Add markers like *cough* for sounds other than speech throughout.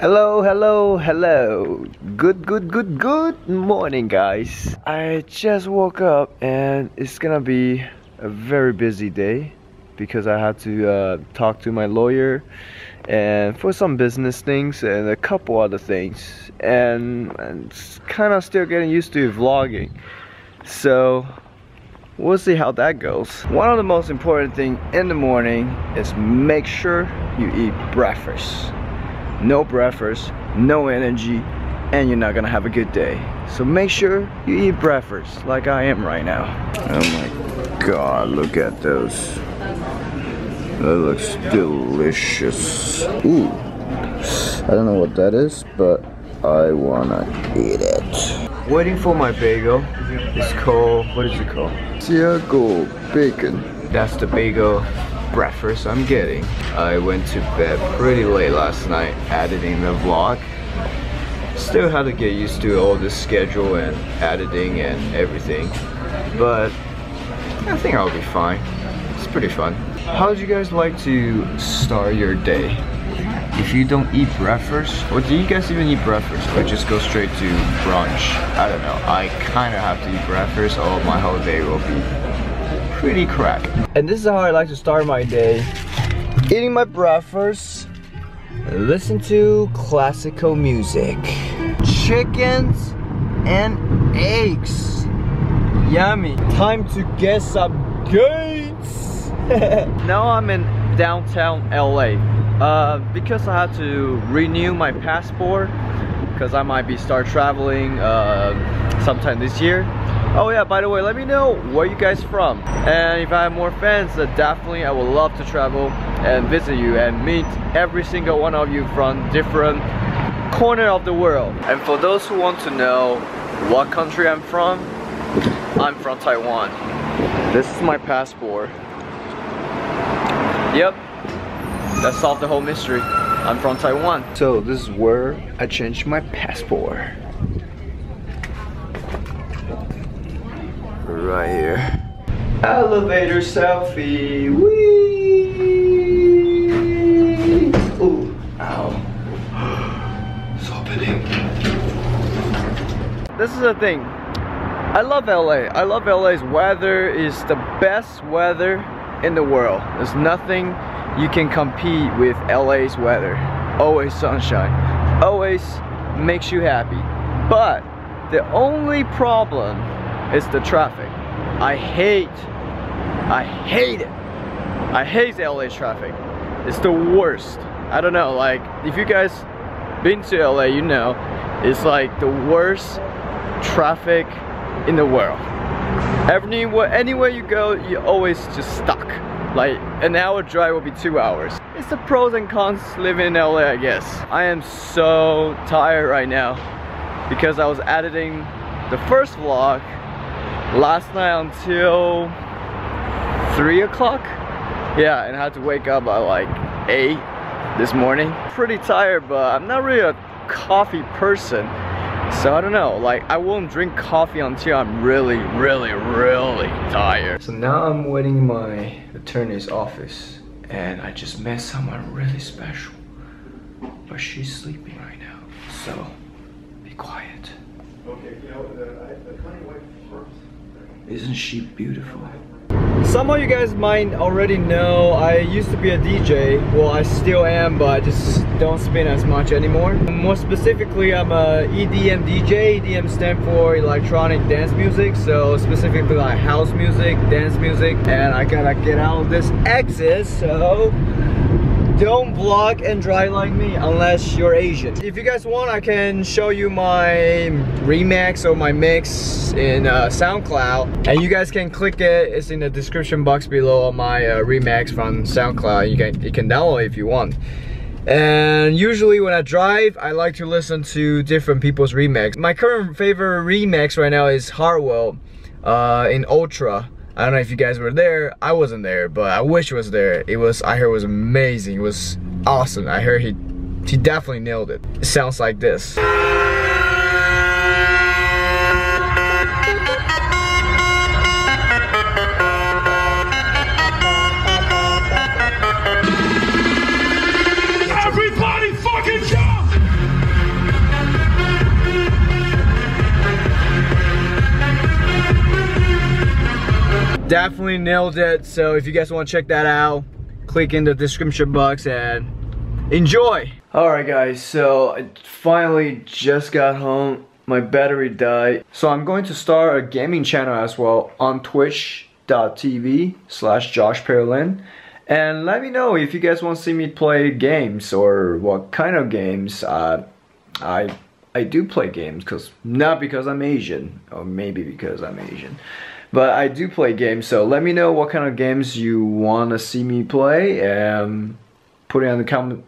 Hello, hello, hello. Good, good, good, good morning, guys. I just woke up and it's gonna be a very busy day because I had to uh, talk to my lawyer and for some business things and a couple other things. And I'm kind of still getting used to vlogging. So we'll see how that goes. One of the most important thing in the morning is make sure you eat breakfast no breakfast, no energy, and you're not gonna have a good day. So make sure you eat breakfast like I am right now. Oh my god, look at those. That looks delicious. Ooh, I don't know what that is, but I wanna eat it. Waiting for my bagel. It's called, what is it called? Tiago Bacon. That's the bagel breakfast I'm getting. I went to bed pretty late last night editing the vlog. Still had to get used to all the schedule and editing and everything. But I think I'll be fine. It's pretty fun. How do you guys like to start your day? If you don't eat breakfast, or do you guys even eat breakfast, or just go straight to brunch? I don't know. I kind of have to eat breakfast, or my whole day will be pretty crack. And this is how I like to start my day. Eating my breakfast, listen to classical music. Chickens and eggs. Yummy. Time to get some gains. *laughs* now I'm in downtown LA. Uh, because I had to renew my passport because I might be start traveling uh, sometime this year Oh yeah, by the way, let me know where you guys from. And if I have more fans, uh, definitely I would love to travel and visit you and meet every single one of you from different corner of the world. And for those who want to know what country I'm from, I'm from Taiwan. This is my passport. Yep, that solved the whole mystery. I'm from Taiwan. So this is where I changed my passport. Right here. Elevator selfie. Whee! Ooh, ow. it's opening. This is the thing. I love LA. I love LA's weather is the best weather in the world. There's nothing you can compete with LA's weather. Always sunshine. Always makes you happy. But the only problem is the traffic. I hate, I hate it. I hate LA traffic. It's the worst. I don't know, like, if you guys been to LA, you know, it's like the worst traffic in the world. Anywhere, anywhere you go, you're always just stuck. Like, an hour drive will be two hours. It's the pros and cons living in LA, I guess. I am so tired right now because I was editing the first vlog last night until 3 o'clock. Yeah, and I had to wake up at like 8 this morning. Pretty tired, but I'm not really a coffee person. So I don't know, like I won't drink coffee until I'm really, really, really tired. So now I'm waiting in my attorney's office and I just met someone really special. But she's sleeping right now, so be quiet. Okay, you know, the, I, the first. Isn't she beautiful? Some of you guys might already know I used to be a DJ. Well, I still am, but I just don't spin as much anymore. More specifically, I'm a EDM DJ. EDM stands for electronic dance music. So specifically like house music, dance music. And I gotta get out of this exit, so don't vlog and drive like me unless you're Asian. If you guys want, I can show you my remix or my mix in uh, SoundCloud. And you guys can click it. It's in the description box below on my uh, remix from SoundCloud. You can, you can download if you want. And usually when I drive, I like to listen to different people's remix. My current favorite remix right now is Hardwell uh, in Ultra. I don't know if you guys were there. I wasn't there, but I wish was there. It was, I heard was amazing. It was awesome. I heard he, he definitely nailed it. It sounds like this. Definitely nailed it. So if you guys want to check that out, click in the description box and enjoy. Alright guys, so I finally just got home. My battery died. So I'm going to start a gaming channel as well on twitch.tv slash JoshPalerLin. And let me know if you guys want to see me play games or what kind of games. Uh, I I do play games because not because I'm Asian or maybe because I'm Asian. But I do play games, so let me know what kind of games you want to see me play. and put it in the comment.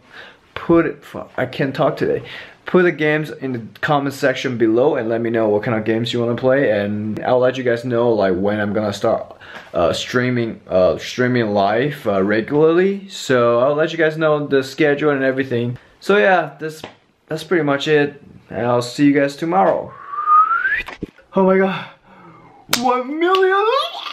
Put it. I can't talk today. Put the games in the comment section below and let me know what kind of games you want to play, and I'll let you guys know like when I'm gonna start uh, streaming uh, streaming live uh, regularly. So I'll let you guys know the schedule and everything. So yeah, this that's pretty much it, and I'll see you guys tomorrow. Oh my god. One million!